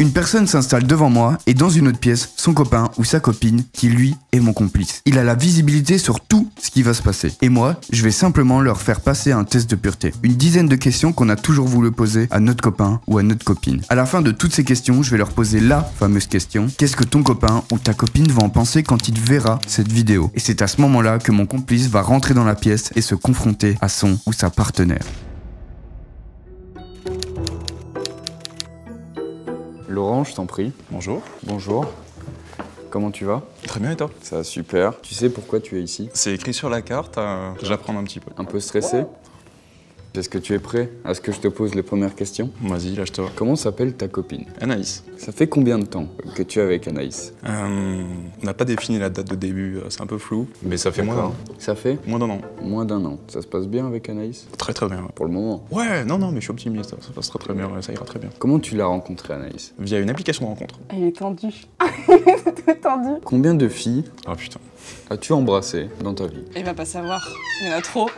Une personne s'installe devant moi et dans une autre pièce, son copain ou sa copine qui lui est mon complice. Il a la visibilité sur tout ce qui va se passer. Et moi, je vais simplement leur faire passer un test de pureté. Une dizaine de questions qu'on a toujours voulu poser à notre copain ou à notre copine. À la fin de toutes ces questions, je vais leur poser la fameuse question qu'est-ce que ton copain ou ta copine va en penser quand il verra cette vidéo? Et c'est à ce moment-là que mon complice va rentrer dans la pièce et se confronter à son ou sa partenaire. Laurent, je t'en prie. Bonjour. Bonjour. Comment tu vas? Très bien et toi? Ça va super. Tu sais pourquoi tu es ici? C'est écrit sur la carte, euh, j'apprends un petit peu. Un peu stressé? Est-ce que tu es prêt à ce que je te pose les premières questions? Vas-y, lâche-toi. Comment s'appelle ta copine? Anaïs. Ça fait combien de temps que tu es avec Anaïs? Euh, on n'a pas défini la date de début, euh, c'est un peu flou, mais ça fait moins d'un an. Ça fait? Moins d'un an. moins d'un an. Ça se passe bien avec Anaïs? Très très bien. Pour le moment? Ouais, non, non, mais je suis optimiste, ça passe très très bien, ouais, ça ira très bien. Comment tu l'as rencontrée Anaïs? Via une application de rencontre. Il est tendu. Il est tendu. Combien de filles Ah putain, as-tu embrassé dans ta vie? Il va pas savoir. Il y en a trop.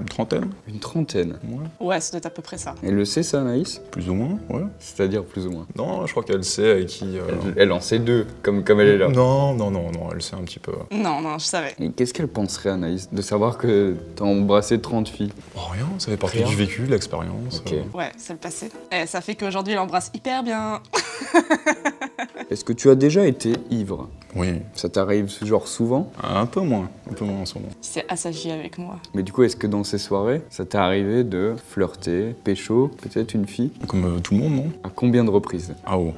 Une trentaine Une trentaine. Ouais, Ouais, ça doit être à peu près ça. Elle le sait ça Anaïs plus ou moins, ouais. C'est-à-dire plus ou moins. Non, je crois qu'elle sait avec qui... euh, Elle, elle en sait deux, comme, comme elle est là. Non, non, non, non, elle sait un petit peu. Non, non, je savais. Et qu'est-ce qu'elle penserait Anaïs de savoir que t'as embrassé 30 filles Oh, rien, ça fait partie Rien. du vécu, de l'expérience. Ok. euh. Ouais, c'est le passé. Eh, ça fait qu'aujourd'hui, il embrasse hyper bien. Est-ce que tu as déjà été ivre Oui, Ça t'arrive genre souvent un peu moins, un peu moins en ce moment. Il s'est assagi avec moi. Mais du coup, est-ce que dans ces soirées, ça t'est arrivé de flirter, pécho, peut-être une fille Comme euh, tout le monde, non À combien de reprises? Ah oh.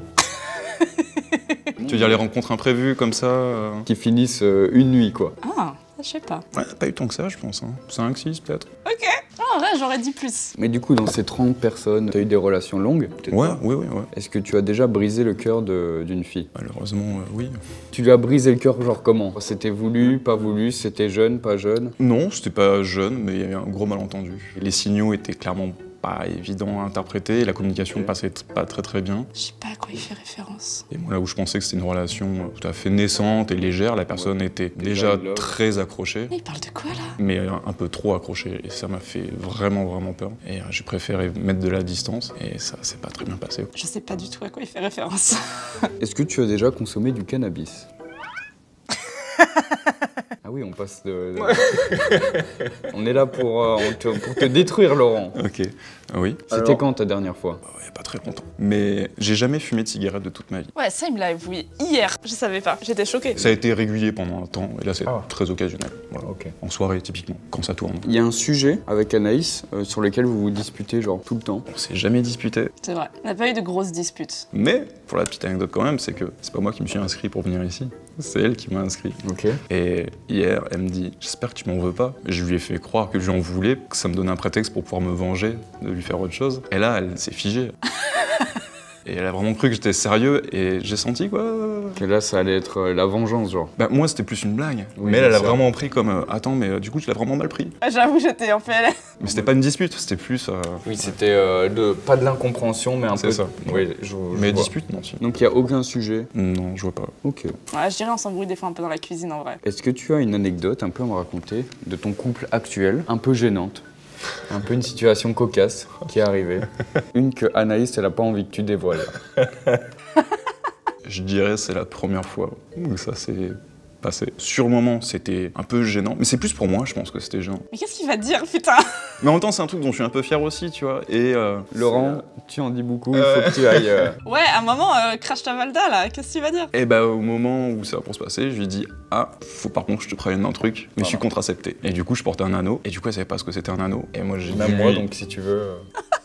tu veux dire les rencontres imprévues comme ça euh Qui finissent euh, une nuit, quoi. Ah, je sais pas. Ouais, pas eu tant que ça, je pense. Hein. 5, 6 peut-être. Ok. Ah, en vrai, j'aurais dit plus. Mais du coup, dans ces 30 personnes, t'as eu des relations longues peut-être Ouais, oui, oui, ouais. Est-ce que tu as déjà brisé le cœur de- d'une fille? Malheureusement, euh, oui. Tu lui as brisé le cœur, genre comment? C'était voulu, pas voulu, c'était jeune, pas jeune? Non, c'était pas jeune, mais il y avait un gros malentendu. Les signaux étaient clairement pas évidents à interpréter, et la communication passait pas très très bien. Je sais pas à quoi il fait référence. Et moi, là où je pensais que c'était une relation euh, tout à fait naissante et légère, la personne était Déjà très accrochée. Mais il parle de quoi là? Mais euh, un peu trop accroché et ça m'a fait vraiment vraiment peur et euh, j'ai préféré mettre de la distance et ça s'est pas très bien passé. Je sais pas du tout à quoi il fait référence. Est-ce que tu as déjà consommé du cannabis? Ah oui, on passe de... de- on est là pour, euh, on te, pour te détruire, Laurent. Ok, oui, C'était Alors quand ta dernière fois? Il y a pas très longtemps. Mais j'ai jamais fumé de cigarette de toute ma vie. Ouais, ça, il me l'a avoué hier. Je savais pas. J'étais choquée. Ça a été régulier pendant un temps et là c'est Ah. très occasionnel. Voilà. Ok. En soirée typiquement, quand ça tourne. Il y a un sujet avec Anaïs euh, sur lequel vous vous disputez genre tout le temps. On s'est jamais disputé. C'est vrai. On n'a pas eu de grosses disputes. Mais pour la petite anecdote quand même, c'est que c'est pas moi qui me suis inscrit pour venir ici. C'est elle qui m'a inscrit. Et hier, elle me dit J'espère que tu m'en veux pas. Je lui ai fait croire que je lui en voulais, que ça me donnait un prétexte pour pouvoir me venger, de lui faire autre chose. Et là, elle s'est figée. et elle a vraiment cru que j'étais sérieux et j'ai senti quoi. Et là, ça allait être euh, la vengeance, genre. Bah, moi, c'était plus une blague. Oui, mais elle, a vraiment pris comme euh, Attends, mais euh, du coup, tu l'as vraiment mal pris. Ah, J'avoue, j'étais en PLS. Mais c'était pas une dispute, c'était plus. euh, Oui, c'était euh, de, pas de l'incompréhension, mais un C'est peu. ça. Oui, je, je mais vois. dispute, non. si. Donc il n'y a aucun sujet? Non, je vois pas. Ok. Ouais, je dirais on s'embrouille des fois un peu dans la cuisine en vrai. Est-ce que tu as une anecdote un peu à me raconter de ton couple actuel, un peu gênante? un peu une situation cocasse qui est arrivée. Une que Anaïs, elle a pas envie que tu dévoiles. Je dirais c'est la première fois où ça s'est passé. Sur le moment, c'était un peu gênant. Mais c'est plus pour moi, je pense que c'était gênant. Mais qu'est-ce qu'il va dire, putain? Mais en même temps, c'est un truc dont je suis un peu fier aussi, tu vois. Et. euh, Laurent, tu en dis beaucoup, il faut que tu ailles. euh, Ouais, à un moment, euh, crash ta Valda là, qu'est-ce que tu vas dire? Et bah au moment où ça va pour se passer, je lui dis ah faut par contre que je te prévienne d'un truc, mais je suis contracepté. Et du coup je portais un anneau et du coup elle savait pas ce que c'était un anneau. Et moi j'ai Même moi, donc si tu veux.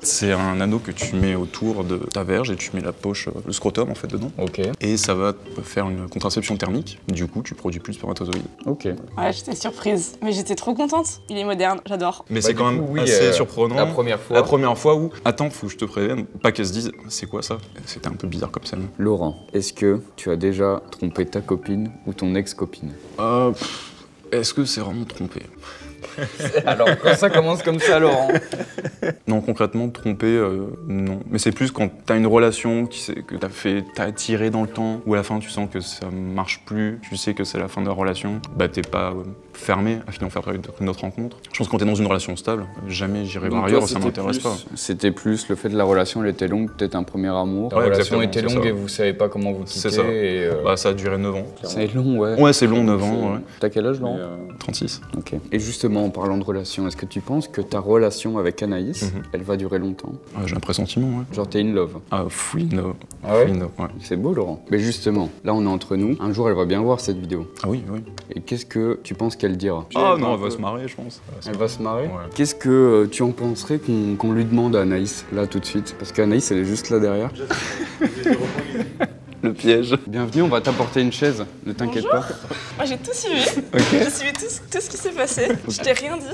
c'est un anneau que tu mets autour de ta verge et tu mets la poche, euh, le scrotum en fait dedans. Ok. Et ça va faire une contraception thermique. Du coup tu produis plus de spermatozoïdes. Ok. Ouais, j'étais surprise. Mais j'étais trop contente. Il est moderne, j'adore. Mais Bah, c'est quand coup, même oui, assez euh, surprenant. La première fois. La première fois où attends faut que je te prévienne, pas qu'elle se dise c'est quoi ça? C'était un peu bizarre comme scène. Laurent, est-ce que tu as déjà trompé ta copine ou ton ex-copine? Euh, Est-ce que c'est vraiment trompé? Alors, quand ça commence comme ça, Laurent Non, concrètement, tromper, euh, non. Mais c'est plus quand t'as une relation qui que t'as fait, t'as attiré dans le temps, ou à la fin tu sens que ça marche plus, tu sais que c'est la fin de la relation, bah t'es pas euh, fermé à finalement faire une autre rencontre. Je pense que quand t'es dans une relation stable, jamais j'irai voir ailleurs, ça m'intéresse pas. C'était plus le fait de la relation, elle était longue, peut-être un premier amour. La Ouais, relation était longue et vous savez pas comment vous quitter. C'est ça. et, euh, Bah ça a duré 9 ans. c'est long, ouais. Ouais, c'est long, 9 ans, ouais. T'as quel âge, Laurent? Mais, euh, 36. Ok. Et justement, en parlant de relation, est-ce que tu penses que ta relation avec Anaïs, Mhm. elle va durer longtemps? J'ai un pressentiment, ouais. Genre, t'es in love Ah, free no. Ah ouais? No, ouais. C'est beau, Laurent. Mais justement, là, on est entre nous. Un jour, elle va bien voir cette vidéo. Ah oui, oui. Et qu'est-ce que tu penses qu'elle dira? Ah non, elle va se marrer, je pense. Elle va se marrer Ouais. Qu'est-ce que euh, tu en penserais qu'on qu'on lui demande à Anaïs, là, tout de suite? Parce qu'Anaïs, elle est juste là derrière. Le piège. Bienvenue, on va t'apporter une chaise. Ne t'inquiète Bonjour. pas. Moi j'ai tout suivi. J'ai suivi tout, ce- tout ce qui s'est passé. Je t'ai rien dit.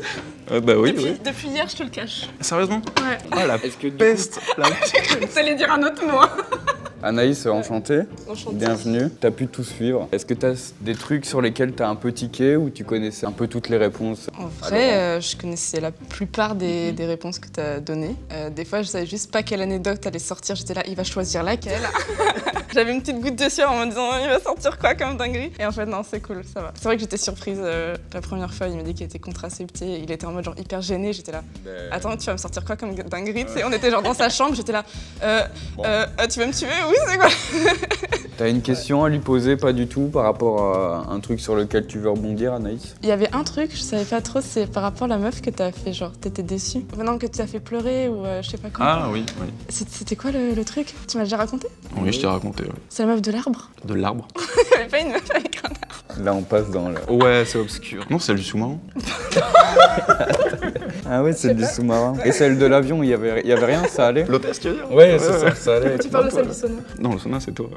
Ah bah oui, depuis, oui. depuis hier, je te le cache. Sérieusement? Ouais. Ah la Est-ce que du coup- peste la... T'allais dire un autre mot. Hein. Anaïs, enchantée. Enchantée. Bienvenue. T'as pu tout suivre. Est-ce que t'as des trucs sur lesquels t'as un peu tiqué ou tu connaissais un peu toutes les réponses? En vrai, euh, je connaissais la plupart des, des réponses que tu as données. Euh, des fois, je savais juste pas quelle anecdote allait sortir. J'étais là, il va choisir laquelle? J'avais une petite goutte de sueur en me disant, il va sortir quoi comme dinguerie? Et en fait, non, c'est cool, ça va. C'est vrai que j'étais surprise euh, la première fois. Il m'a dit qu'il était contracepté. Il était en mode genre hyper gêné. J'étais là, attends, tu vas me sortir quoi comme dinguerie? Sais, On était genre dans sa chambre. J'étais là, euh, tu veux me tuer Oui, c'est quoi T'as une question à lui poser, pas du tout, par rapport à un truc sur lequel tu veux rebondir, Anaïs? Il y avait un truc, je savais pas trop, c'est par rapport à la meuf que t'as fait, genre, t'étais déçue. Maintenant que tu as fait pleurer ou euh, je sais pas quoi. Ah oui, oui. C'était quoi le, le truc? Tu m'as déjà raconté? Oui, je t'ai raconté, ouais. C'est la meuf de l'arbre? De l'arbre? Il y avait pas une meuf avec un arbre? Là, on passe dans le. Ouais, c'est obscur. Non, c'est du sous-marin. Ah ouais, c'est du sous-marin. Et celle de l'avion, il y avait, il y avait rien, ça allait L'hôtesse, tu veux dire Ouais, c'est ça, ça allait. Tu parles de celle du sauna Non, le sauna, c'est toi.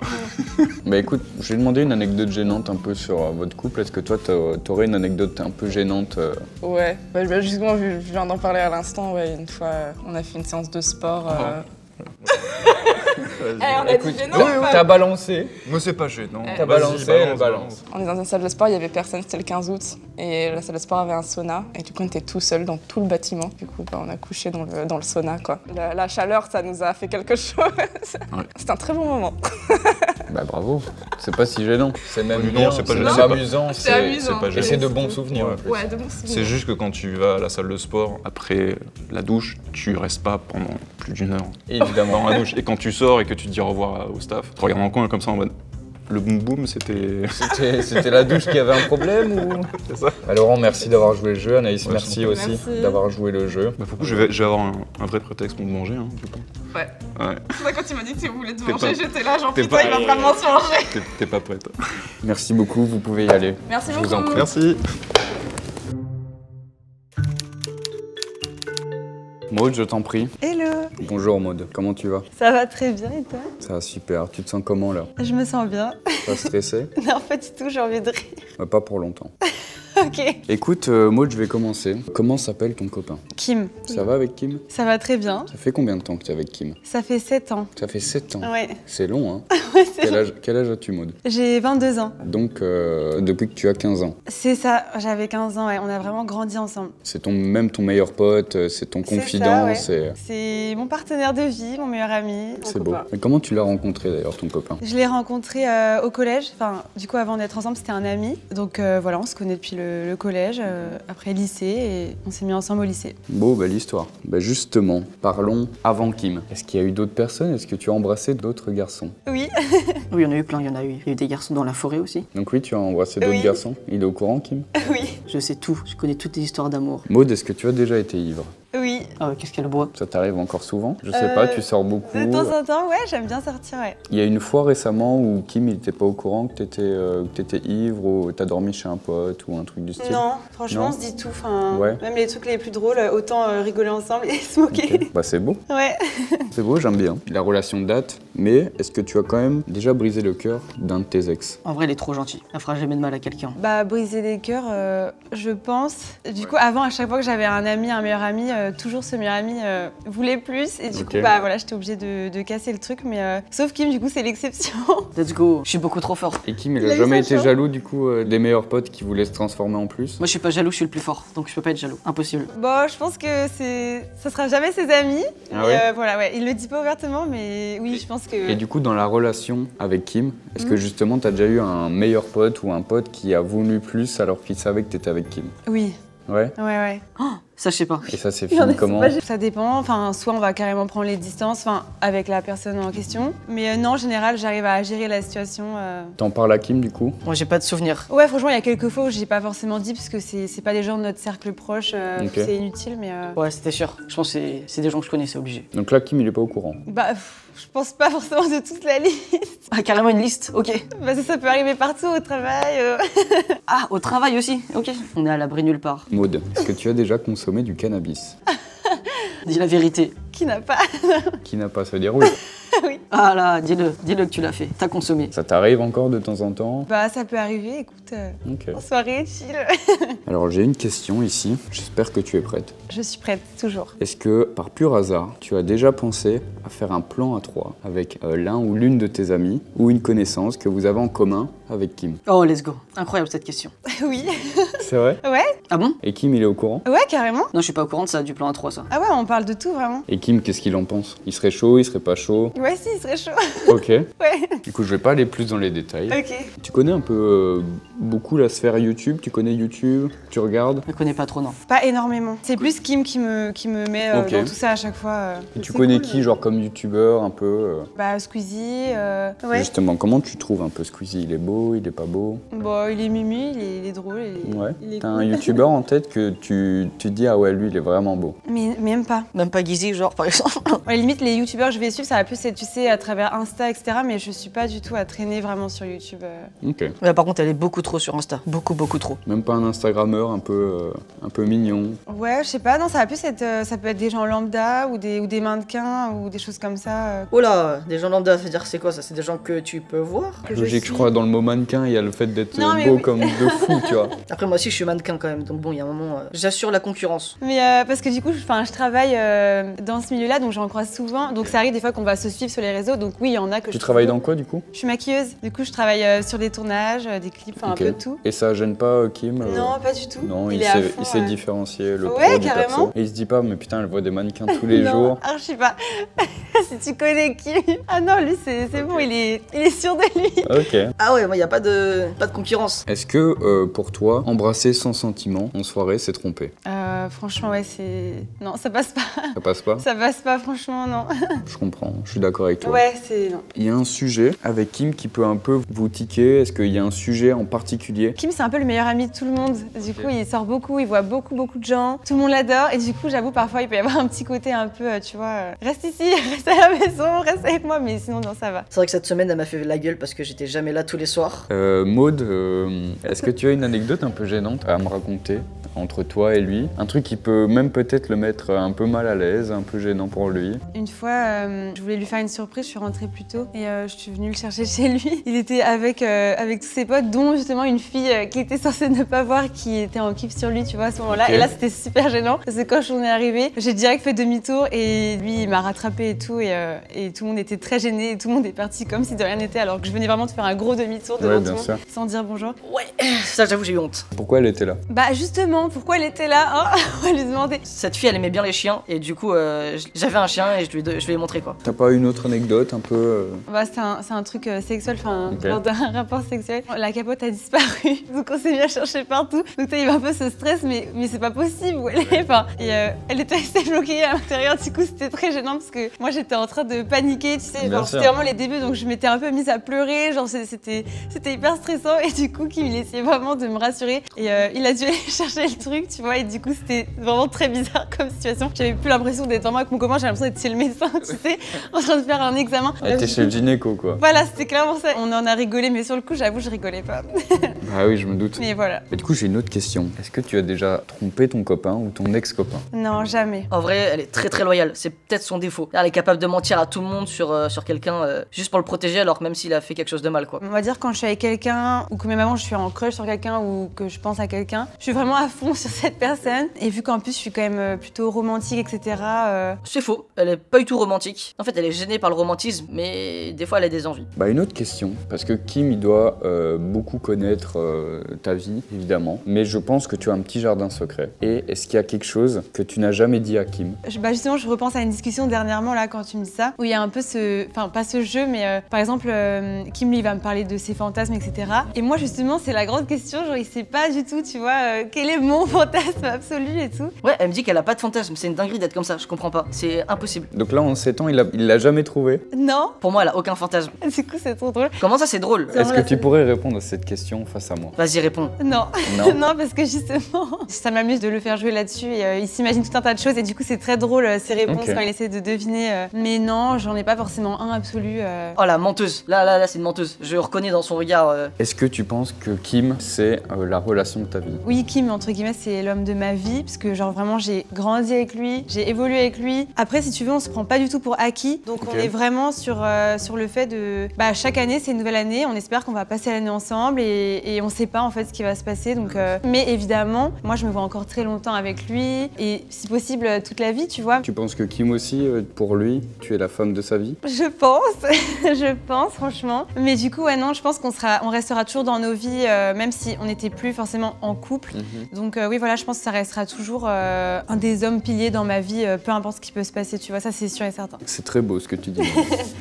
Bah écoute, je vais demander une anecdote gênante un peu sur euh, votre couple. Est-ce que toi, t'as- t'aurais une anecdote un peu gênante euh, Ouais, bah, bah, justement, je viens d'en parler à l'instant, ouais, une fois, euh, on a fait une séance de sport. euh. Eh, on a dit gênant ou pas T'as balancé. Moi, c'est pas gênant. T'as Vas-y, balancé, elle balance. On est dans une salle de sport, il y avait personne, c'était le 15 août. Et la salle de sport avait un sauna. Et du coup, on était tout seul dans tout le bâtiment. Du coup, bah, on a couché dans le, dans le sauna, quoi. La, la chaleur, ça nous a fait quelque chose. C'était un très bon moment. Bah bravo, c'est pas si gênant. C'est même Non, bien, c'est pas c'est gênant. même C'est pas- amusant. C'est amusant. c'est pas Et gênant. c'est de bons souvenirs. Ouais. en plus. Ouais, de bons souvenirs. C'est juste que quand tu vas à la salle de sport, après la douche, tu restes pas pendant plus d'une heure Évidemment. dans la douche. Et quand tu sors et que tu dis au revoir au staff, tu regardes en coin comme ça en mode. Le boum boum, c'était. C'était c'était la douche qui avait un problème ou? C'est ça. Bah, Laurent, merci d'avoir joué le jeu. Anaïs, Ouais, merci aussi d'avoir joué le jeu. Bah, pour le coup, je vais, je vais avoir un, un vrai prétexte pour me manger, hein, du coup. Ouais. Ouais, C'est ça, quand tu m'as dit que tu voulais te manger, j'étais là, genre putain, pas- il va vraiment se manger. t'es- t'es pas prête. Merci beaucoup, vous pouvez y aller. Merci Je beaucoup. vous en prie. Merci. Maud, je t'en prie. Hello, Bonjour Maud, comment tu vas? Ça va très bien et toi? Ça va super, tu te sens comment là? Je me sens bien. Pas stressé Non, pas du tout, j'ai envie de rire. Bah, Pas pour longtemps. Ok. Écoute, euh, Maud, je vais commencer. Comment s'appelle ton copain Kim, Ça va avec Kim? Ça va très bien. Ça fait combien de temps que tu es avec Kim? Ça fait 7 ans. Ça fait 7 ans? Ouais, C'est long, hein ouais c'est quel long. âge, quel âge as-tu, Maud? J'ai 22 ans. Donc, euh, depuis que tu as 15 ans. C'est ça, j'avais 15 ans, ouais. On a vraiment grandi ensemble. C'est ton, même ton meilleur pote, euh, c'est ton confident, ouais. c'est C'est mon partenaire de vie, mon meilleur ami. c'est beau. Mais comment tu l'as rencontré d'ailleurs, ton copain? Je l'ai rencontré euh, au collège. Enfin, du coup, avant d'être ensemble, c'était un ami. Donc euh, voilà, on se connaît depuis le, le collège, euh, après lycée, et on s'est mis ensemble au lycée. Beau, belle histoire. Bah justement, parlons avant Kim. Est-ce qu'il y a eu d'autres personnes? Est-ce que tu as embrassé d'autres garçons? Oui, Oui, il y en a eu plein, il y en a eu. Il y a eu des garçons dans la forêt aussi. Donc oui, tu as embrassé d'autres Oui. garçons Il est au courant, Kim? Oui, Je sais tout, je connais toutes les histoires d'amour. Maud, est-ce que tu as déjà été ivre? Oui. Ah ouais, qu'est-ce qu'elle boit? Ça t'arrive encore souvent? Je sais Euh, pas, tu sors beaucoup. De temps en temps, ouais, j'aime bien sortir, ouais. Il y a une fois récemment où Kim il était pas au courant que t'étais euh, que t'étais ivre ou t'as dormi chez un pote ou un truc du style? Non, franchement, Non on se dit tout. Enfin, Ouais. Même les trucs les plus drôles, autant euh, rigoler ensemble et se moquer. Bah c'est beau, Ouais. c'est beau, j'aime bien. La relation date, mais est-ce que tu as quand même déjà brisé le cœur d'un de tes ex? En vrai, elle est trop gentille. Elle fera jamais de mal à quelqu'un. Bah, briser les cœurs, euh, je pense. Du coup, avant, à chaque fois que j'avais un ami, un meilleur ami, euh, toujours ce meilleur ami euh, voulait plus et du coup bah voilà j'étais obligée de, de casser le truc mais euh, sauf Kim du coup c'est l'exception. Let's go. Je suis beaucoup trop fort. Et Kim, il Il a jamais été jaloux du coup euh, des meilleurs potes qui voulaient se transformer en plus? Moi, je suis pas jaloux, je suis le plus fort. Donc, je peux pas être jaloux. Impossible. Bon je pense que c'est ça sera jamais ses amis. Ah ouais? Euh, voilà ouais il le dit pas ouvertement mais oui je pense que Et du coup, dans la relation avec Kim, est-ce que Mhm. justement t'as déjà eu un meilleur pote ou un pote qui a voulu plus alors qu'il savait que t'étais avec Kim? Oui Ouais. ouais ouais. Ça, je sais pas. Et ça a fini comment pas- Ça dépend. Enfin, soit on va carrément prendre les distances, enfin, avec la personne en question. Mais euh, non, en général, j'arrive à gérer la situation. euh. T'en parles à Kim du coup Moi, j'ai pas de souvenir. Ouais, franchement, il y a quelques fois où j'ai pas forcément dit parce que c'est c'est pas des gens de notre cercle proche. euh. C'est inutile, mais euh, Ouais, c'était sûr. Je pense que c'est- c'est des gens que je connais, c'est obligé. Donc là, Kim, il est pas au courant. bah, pff, je pense pas forcément de toute la liste. Ah, carrément une liste. Ok. Parce que ça peut arriver partout au travail. euh. Ah, au travail aussi. Ok. On est à l'abri nulle part. Maud, est-ce que tu as déjà consommé du cannabis? Dis la vérité. Qui n'a pas Qui n'a pas se déroule Ah là, dis-le. Dis-le que tu l'as fait. T'as consommé. Ça t'arrive encore de temps en temps? Bah, ça peut arriver. Écoute, euh, Ok. en soirée, chill. Alors j'ai une question ici, j'espère que tu es prête. Je suis prête, toujours. Est-ce que par pur hasard, tu as déjà pensé à faire un plan à trois avec euh, l'un ou l'une de tes amis ou une connaissance que vous avez en commun avec Kim? Oh, let's go. Incroyable cette question. oui. C'est vrai? Ouais, Ah bon? Et Kim, il est au courant? Ouais, carrément. Non, je suis pas au courant de ça, du plan A3, ça. Ah ouais, on parle de tout, vraiment. Et Kim, qu'est-ce qu'il en pense? Il serait chaud, il serait pas chaud? Ouais, si, il serait chaud. Ok. Ouais, Du coup, je vais pas aller plus dans les détails. ok. Tu connais un peu euh, beaucoup la sphère YouTube Tu connais YouTube Tu regardes Je connais pas trop, non. Pas énormément. C'est plus Kim qui me, qui me met euh, Ok. dans tout ça à chaque fois. euh. Et tu C'est connais cool. qui, genre comme YouTubeur, un peu euh, Bah, Squeezie. euh, Ouais. Justement, comment tu trouves un peu Squeezie? Il est beau, il est pas beau? Bon, il est mimi, il est, il est drôle. Il est, Ouais. il est T'as cool. un YouTubeur en tête que tu, tu dis, ah ouais, lui, il est vraiment beau. Mais même pas. Même pas Gizzy, genre, par exemple. Ouais, limite, les youtubeurs que je vais suivre, ça va plus être, tu sais, à travers Insta, etc. Mais je suis pas du tout à traîner vraiment sur YouTube. euh. Ok. Mais par contre, elle est beaucoup trop sur Insta. Beaucoup, beaucoup trop. Même pas un Instagrammeur un peu, euh, un peu mignon. Ouais, je sais pas, non, ça va plus être. euh, ça peut être des gens lambda ou des, ou des mannequins ou des choses comme ça. euh. Oh là, des gens lambda, c'est-à-dire c'est quoi ça? C'est des gens que tu peux voir? Que Logique, je crois, dans le mot mannequin, il y a le fait d'être beau oui. comme de fou, tu vois. Après, moi aussi, je suis mannequin quand même. Donc bon, il y a un moment, euh, j'assure la concurrence. Mais euh, parce que du coup, je, travaille euh, dans ce milieu-là, donc j'en croise souvent. Donc ça arrive des fois qu'on va se suivre sur les réseaux. Donc oui, il y en a que Tu je travailles trouve- dans quoi, du coup? Je suis maquilleuse. Du coup, je travaille euh, sur des tournages, euh, des clips, enfin Ok. un peu de tout. Et ça gêne pas euh, Kim euh, Non, pas du tout. Non, il, il sait ouais. différencier le Ouais, pro du perso. Et il se dit pas, mais putain, elle voit des mannequins tous les non, jours. Ah, je sais pas. si tu connais qui. Ah non, lui, c'est c'est bon, il est, il est sûr de lui. Ok. Ah ouais, moi, il y a pas de, pas de concurrence. Est-ce que euh, pour toi, embrasser sans sentiment en soirée, c'est tromper Euh, franchement, ouais, c'est. Non, ça passe pas. Ça passe pas? Ça passe pas, franchement, non. Je comprends, je suis d'accord avec toi. Ouais, c'est. Il y a un sujet avec Kim qui peut un peu vous tiquer. Est-ce qu'il y a un sujet en particulier? Kim, c'est un peu le meilleur ami de tout le monde. Du coup, il sort beaucoup, il voit beaucoup, beaucoup de gens. Tout le monde l'adore. Et du coup, j'avoue, parfois, il peut y avoir un petit côté un peu, euh, tu vois, reste ici, reste à la maison, reste avec moi. Mais sinon, non, ça va. C'est vrai que cette semaine, elle m'a fait la gueule parce que j'étais jamais là tous les soirs. euh, Maude, euh, est-ce que tu as une anecdote un peu gênante à me raconter entre toi et lui? Un truc qui peut même peut-être le mettre un peu mal à l'aise, un peu gênant pour lui? Une fois, euh, je voulais lui faire une surprise, je suis rentrée plus tôt et euh, je suis venue le chercher chez lui. Il était avec, euh, avec tous ses potes, dont justement une fille euh, qui était censée ne pas voir, qui était en kiff sur lui, tu vois, à ce moment-là. Et là, c'était super gênant parce que quand je suis arrivée, j'ai direct fait demi-tour et lui, il m'a rattrapé et tout. Et, euh, et tout le monde était très gêné et tout le monde est parti comme si de rien n'était alors que je venais vraiment de faire un gros demi-tour devant Ouais, tout le monde sûr. sans dire bonjour. Ouais, ça, j'avoue, j'ai eu honte. Pourquoi elle était là? Bah, justement, pourquoi elle était là hein? On va lui demander. Cette fille, elle aimait bien les chiens et du coup, euh, j'avais un chien et je lui, je lui ai montré quoi. T'as pas une autre anecdote un peu euh, Bah, c'est un, un truc euh, sexuel, enfin, Ok. lors d'un rapport sexuel. La capote a disparu, donc on s'est mis à chercher partout. Donc, tu sais, il y avait un peu ce stress, mais, mais c'est pas possible où elle est. Enfin, et euh, elle était restée bloquée à l'intérieur, du coup, c'était très gênant parce que moi, j'étais en train de paniquer, tu sais. C'était vraiment les débuts, donc je m'étais un peu mise à pleurer. Genre, c'était c'était hyper stressant. Et du coup, Kim, il essayait vraiment de me rassurer. Et euh, il a dû aller chercher le truc, tu vois. Et du coup, c'était vraiment très bizarre comme situation. J'avais plus l'impression d'être vraiment avec mon copain, j'avais l'impression d'être chez le médecin, tu sais, en train de faire un examen. Elle était chez le gynéco, quoi. Voilà, c'était clairement ça. On en a rigolé, mais sur le coup, j'avoue, je rigolais pas. Bah oui, je me doute. Mais voilà. Et du coup, j'ai une autre question. Est-ce que tu as déjà trompé ton copain ou ton ex-copain? Non, jamais. En vrai, elle est très très loyale. C'est peut-être son défaut. Elle est capable de mentir à tout le monde sur, euh, sur quelqu'un euh, juste pour le protéger, alors que même s'il a fait quelque chose de mal, quoi. On va dire quand je suis avec quelqu'un ou que même avant je suis en crush sur quelqu'un ou que je pense à quelqu'un, je suis vraiment à fond sur cette personne. Et vu qu'en plus je suis quand même euh, plutôt romantique, etc. euh, C'est faux. Elle est pas du tout romantique. En fait, elle est gênée par le romantisme, mais des fois, elle a des envies. Bah une autre question, parce que Kim, il doit euh, beaucoup connaître euh, ta vie, évidemment, mais je pense que tu as un petit jardin secret. Et est-ce qu'il y a quelque chose que tu n'as jamais dit à Kim? Je- bah justement, je repense à une discussion dernièrement là quand tu me dis ça, où il y a un peu ce, enfin pas ce jeu, mais euh, par exemple, euh, Kim lui va me parler de ses fantasmes, etc. Et moi justement, c'est la grande question, genre il sait pas du tout, tu vois, euh, quel est mon fantasme absolu et tout. Ouais, elle me dit qu'elle a pas de fantasme. C'est une dinguerie d'être comme ça. Je comprends pas. C'est impossible. Donc là, en 7 ans, il l'a il l'a jamais trouvé. Non, Pour moi, elle a aucun fantasme. du coup c'est trop drôle. Comment ça, c'est drôle Est-ce que tu pourrais répondre à cette question face à moi? Vas-y, réponds. Non. Non non, parce que justement, ça m'amuse de le faire jouer là-dessus et euh, il s'imagine tout un tas de choses et du coup c'est très drôle ses réponses quand il essaie de deviner. Mais non, j'en ai pas forcément un absolu. euh. Oh la menteuse. Là, là, là, c'est une menteuse. Je reconnais dans son regard. euh, Est-ce que tu penses que Kim, c'est euh, la relation de ta vie? Oui, Kim, entre guillemets, c'est l'homme de ma vie parce que genre vraiment j'ai grandi avec lui, j'ai évolué avec lui. Après, si tu veux, on se prend pas du tout pour acquis, donc on est vraiment sur euh, sur le fait de, bah chaque année c'est une nouvelle année, on espère qu'on va passer l'année ensemble et, et on sait pas en fait ce qui va se passer. Donc, euh, mais évidemment, moi je me vois encore très longtemps avec lui et si possible toute la vie, tu vois. Tu penses que Kim aussi, pour lui, tu es la femme de sa vie? Je pense, je pense franchement. Mais du coup, ouais, non, je pense qu'on sera, on restera toujours dans nos vies, euh, même si on n'était plus forcément en couple. Donc euh, oui, voilà, je pense que ça restera toujours euh, un des hommes piliers dans ma vie, euh, peu importe ce qui peut se passer, tu vois, ça c'est sûr et certain. C'est très beau ce que tu dis.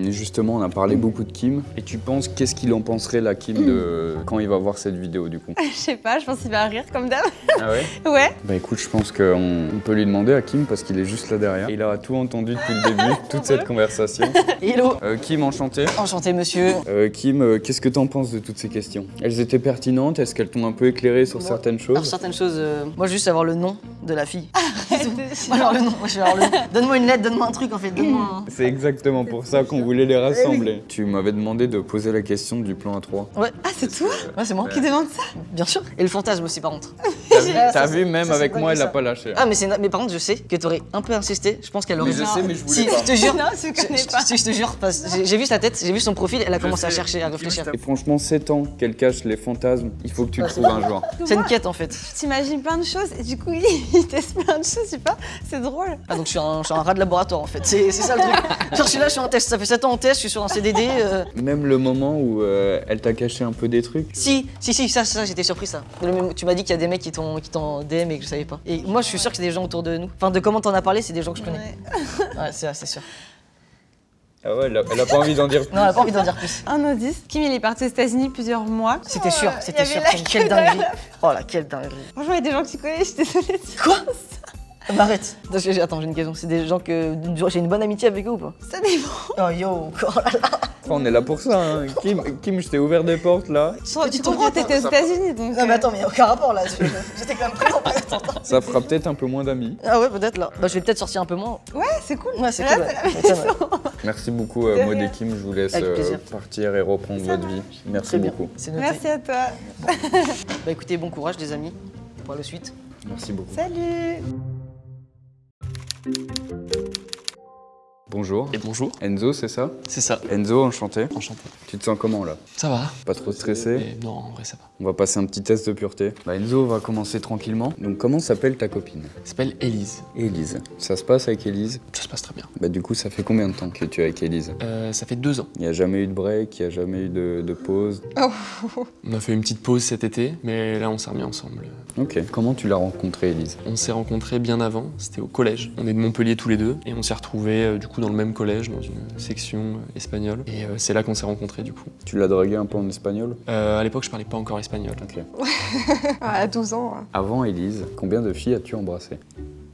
Justement, on a parlé beaucoup de Kim. Et tu penses, qu'est-ce qu'il en penserait, la Kim, de... quand il va voir cette vidéo, du coup? Je sais pas, je pense qu'il va rire comme d'hab. Ah ouais? Ouais. Bah écoute, je pense qu'on on peut lui demander à Kim, parce qu'il est juste là derrière. Il a tout entendu depuis le début, toute cette conversation. Hello. Euh, Kim, enchanté. Enchanté, monsieur. Euh, Kim, euh, qu'est-ce que t'en penses de toutes ces questions? Elles étaient pertinentes Est-ce qu'elles t'ont un peu éclairé sur Moi- certaines Alors, choses certaines choses. euh, Moi, je veux juste avoir le nom de la fille. Moi, alors le nom. Moi, je veux avoir le nom. Donne-moi une lettre, donne-moi un truc, en fait. Donne-moi un. C'est exactement pour ça qu'on voulait les rassembler. Tu m'avais demandé de poser la question du plan A3. Ouais. Ah, c'est toi? Ouais, c'est moi. qui demande ça Bien sûr. Et le fantasme aussi, par contre. T'as vu, Ah, même avec moi, elle l'a pas lâché. Ah, mais, c'est... mais par contre, je sais que t'aurais un peu insisté. Je pense qu'elle aurait. Mais je sais, mais je voulais si, pas. Je te jure. Non, je connais Je, pas. je- je te jure, parce que j'ai- vu sa tête, j'ai vu son profil, elle a commencé à chercher, à réfléchir. Et franchement, 7 ans qu'elle cache les fantasmes, il faut que tu le trouves un jour. C'est une quête en fait. T'imagines plein de choses et du coup, il teste plein de choses, je sais pas, c'est drôle. Ah donc je suis un, je suis un rat de laboratoire en fait, c'est ça le truc. Genre je suis là, je suis en test, ça fait 7 ans en test, je suis sur un CDD. euh. Même le moment où euh, elle t'a caché un peu des trucs? Si, si, si, ça, ça j'étais surpris ça. Le tu m'as dit qu'il y a des mecs qui t'ont qui t'ont DM et que je savais pas. Et moi je suis sûr que c'est des gens autour de nous. Enfin de comment t'en as parlé, c'est des gens que je connais. Ouais. Ouais, c'est sûr. Ah ouais, elle a, elle a pas envie d'en dire plus. Non, elle a pas envie d'en dire plus. Un indice, Kim il est parti aux États-Unis plusieurs mois. C'était sûr, Oh, c'était sûr. Quelle dinguerie. Oh là, quelle dinguerie. Franchement, il y a des gens que tu connais, je suis désolée. Quoi? Bah, Arrête. Parce que j'ai- Attends, j'ai une question. C'est des gens que j'ai une bonne amitié avec eux ou pas? Ça dépend. Oh yo, oh là là. On est là pour ça, hein. Kim, Kim, je t'ai ouvert des portes là. Tu comprends, t'étais aux États-Unis donc. Non mais euh, attends, mais y a aucun rapport là. J'étais quand même présent. Ça fera peut-être un peu moins d'amis. Ah ouais, peut-être là. Bah je vais peut-être sortir un peu moins. Ouais, c'est cool. Ouais, c'est Là, cool. ouais. Merci beaucoup, euh, Maud et. Kim. Je vous laisse euh, partir et reprendre Ça votre vie. Merci Très bien. beaucoup. C'est noté. Merci à toi. Bah écoutez, bon courage les amis pour la suite. Merci beaucoup. Salut. Thank you. Bonjour. Et bonjour, Enzo, c'est ça? C'est ça. Enzo, enchanté. Enchanté. Tu te sens comment là? Ça va Pas trop stressé? Et Non, en vrai, ça va. On va passer un petit test de pureté. Bah Enzo, on va commencer tranquillement. Donc comment s'appelle ta copine? Elle s'appelle Élise. Élise. Ça se passe avec Élise? Ça se passe très bien. Bah du coup, ça fait combien de temps que tu es avec Élise? Euh, ça fait deux ans. Il n'y a jamais eu de break, il n'y a jamais eu de, de pause? On a fait une petite pause cet été, mais là, on s'est remis ensemble. Ok. Comment tu l'as rencontrée, Élise? On s'est rencontrés bien avant, c'était au collège. On est de Montpellier tous les deux, et on s'est retrouvés euh, du coup dans le même collège, dans une section euh, espagnole. Et euh, c'est là qu'on s'est rencontrés du coup. Tu l'as draguée un peu en espagnol? Euh, à l'époque, je parlais pas encore espagnol. Ok. À 12 ans. hein. Avant Élise, combien de filles as-tu embrassé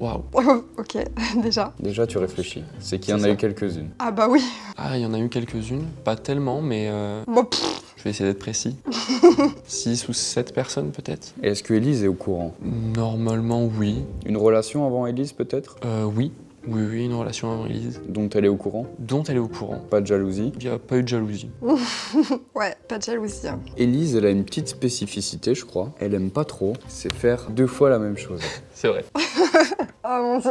Waouh. ok, déjà. Déjà, tu réfléchis. C'est qu'il y en a ça. eu quelques-unes. Ah bah oui. Ah, il y en a eu quelques-unes, pas tellement, mais euh, Bon, je vais essayer d'être précis. Six ou sept personnes peut-être Et Est-ce que Élise est au courant? Normalement, oui. Une relation avant Élise, peut-être? Euh, oui, Oui, oui, une relation avant Elise, Dont elle est au courant dont elle est au courant. Pas de jalousie Il n'y a pas eu de jalousie. Ouais, pas de jalousie. hein. Élise, elle a une petite spécificité, je crois. Elle aime pas trop, c'est faire deux fois la même chose. C'est vrai. Oh mon dieu.